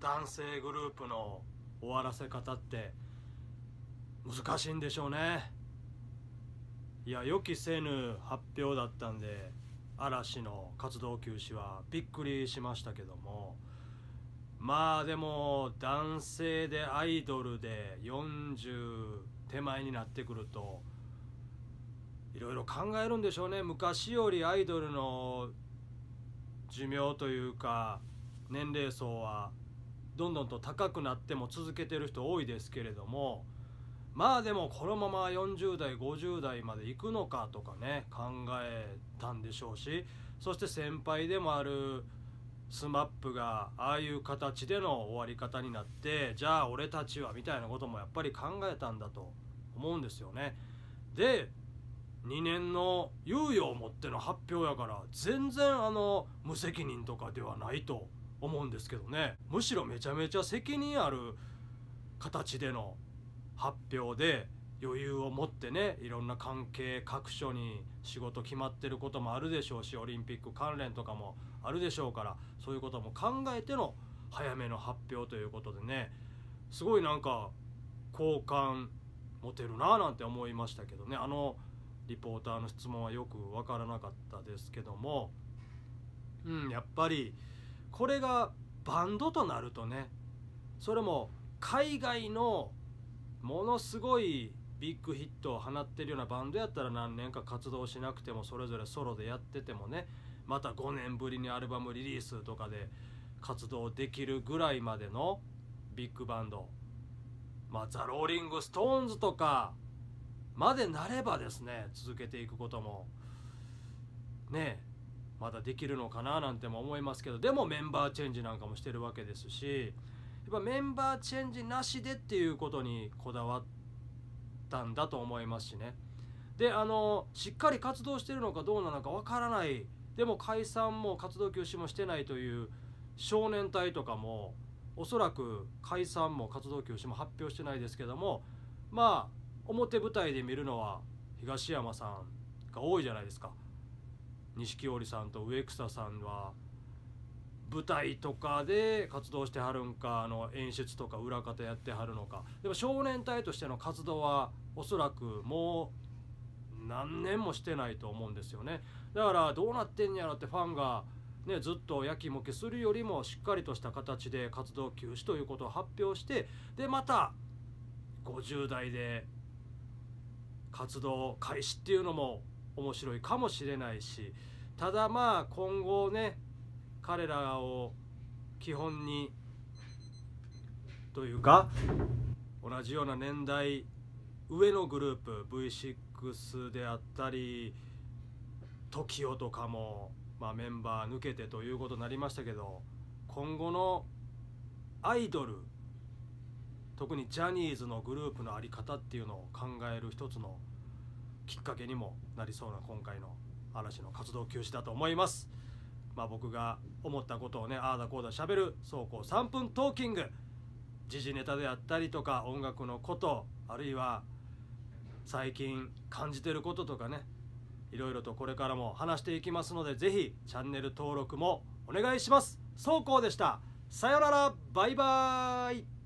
男性グループの終わらせ方って難しいんでしょうね。いや予期せぬ発表だったんで嵐の活動休止はびっくりしましたけども。まあでも男性でアイドルで40手前になってくるといろいろ考えるんでしょうね。昔よりアイドルの寿命というか年齢層はどんどんと高くなっても続けてる人多いですけれどもまあでもこのまま40代50代まで行くのかとかね考えたんでしょうしそして先輩でもある SMAP がああいう形での終わり方になってじゃあ俺たちはみたいなこともやっぱり考えたんだと思うんですよね。で2年の猶予をもっての発表やから全然あの無責任とかではないと思うんですけどね。むしろめちゃめちゃ責任ある形での発表で余裕を持ってねいろんな関係各所に仕事決まってることもあるでしょうしオリンピック関連とかもあるでしょうからそういうことも考えての早めの発表ということでね。すごいなんか好感持てるななんて思いましたけどね。あのリポーターの質問はよく分からなかったですけども。うんやっぱりこれがバンドとなるとねそれも海外のものすごいビッグヒットを放ってるようなバンドやったら何年か活動しなくてもそれぞれソロでやっててもねまた5年ぶりにアルバムリリースとかで活動できるぐらいまでのビッグバンドまあザ・ローリング・ストーンズとかまでなればですね続けていくこともねまだできるのかななんても思いますけどでもメンバーチェンジなんかもしてるわけですしやっぱメンバーチェンジなしでっていうことにこだわったんだと思いますしね。であのしっかり活動してるのかどうなのかわからない。でも解散も活動休止もしてないという少年隊とかもおそらく解散も活動休止も発表してないですけどもまあ表舞台で見るのは東山さんが多いじゃないですか。錦織さんと植草さんは舞台とかで活動してはるんかあの演出とか裏方やってはるのか。でも少年隊としての活動はおそらくもう何年もしてないと思うんですよね。だからどうなってんやろってファンがね、ずっとやきもきするよりもしっかりとした形で活動休止ということを発表してでまた50代で活動開始っていうのも面白いかもしれないしただまあ今後ね彼らを基本にというか同じような年代上のグループ V6 であったり TOKIO とかも、まあ、メンバー抜けてということになりましたけど今後のアイドル特にジャニーズのグループの在り方っていうのを考える一つのきっかけにもなりそうな今回の嵐の活動休止だと思います。まあ、僕が思ったことをねああだこうだしゃべる走行3分トーキング。時事ネタであったりとか音楽のことあるいは最近感じてることとかねいろいろとこれからも話していきますので是非チャンネル登録もお願いします。走行でした。さよなら。バイバーイ。